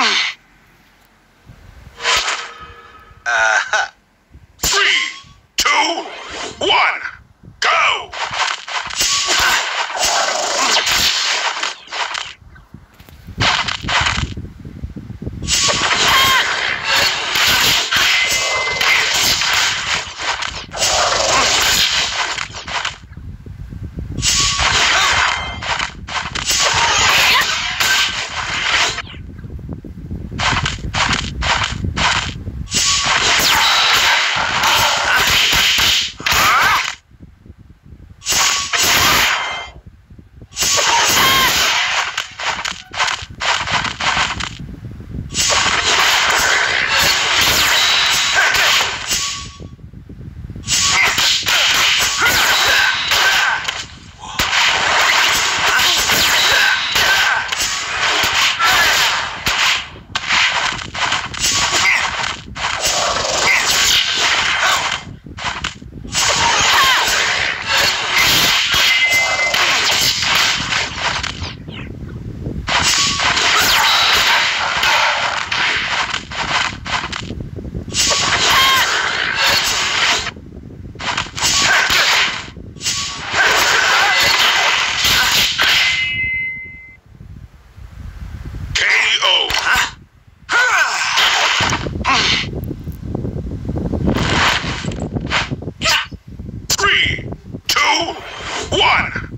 uh-huh. Three, two, one. two, one.